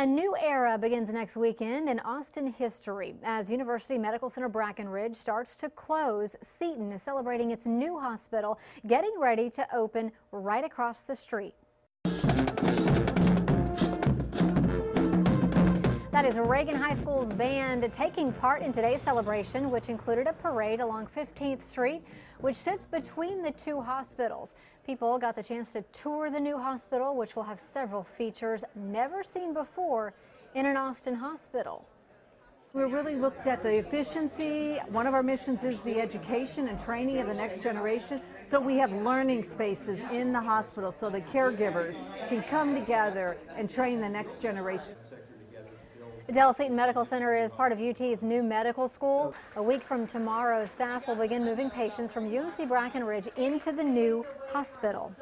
A new era begins next weekend in Austin history as University Medical Center Brackenridge starts to close. Seton is celebrating its new hospital, getting ready to open right across the street. That is Reagan High School's band taking part in today's celebration, which included a parade along 15th Street, which sits between the two hospitals. People got the chance to tour the new hospital, which will have several features never seen before in an Austin hospital. We really looked at the efficiency. One of our missions is the education and training of the next generation. So we have learning spaces in the hospital so the caregivers can come together and train the next generation. Dell Seton Medical Center is part of UT's new medical school. A week from tomorrow, staff will begin moving patients from UMC Brackenridge into the new hospital.